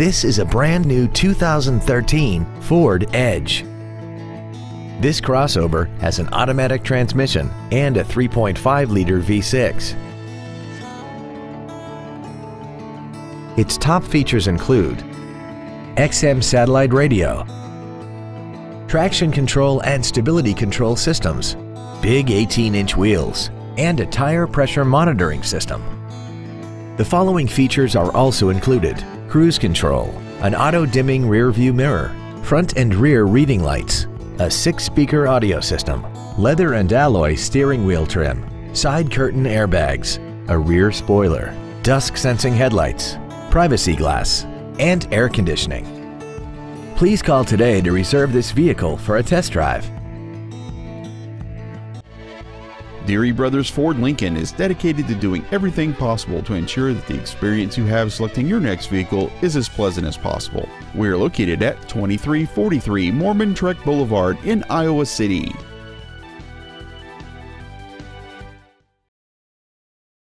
This is a brand new 2013 Ford Edge. This crossover has an automatic transmission and a 3.5-liter V6. Its top features include XM satellite radio, traction control and stability control systems, big 18-inch wheels, and a tire pressure monitoring system. The following features are also included. Cruise control, an auto-dimming rear view mirror, front and rear reading lights, a six-speaker audio system, leather and alloy steering wheel trim, side curtain airbags, a rear spoiler, dusk sensing headlights, privacy glass, and air conditioning. Please call today to reserve this vehicle for a test drive. Deery Brothers Ford Lincoln is dedicated to doing everything possible to ensure that the experience you have selecting your next vehicle is as pleasant as possible. We are located at 2343 Mormon Trek Boulevard in Iowa City.